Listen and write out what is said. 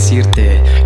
decirte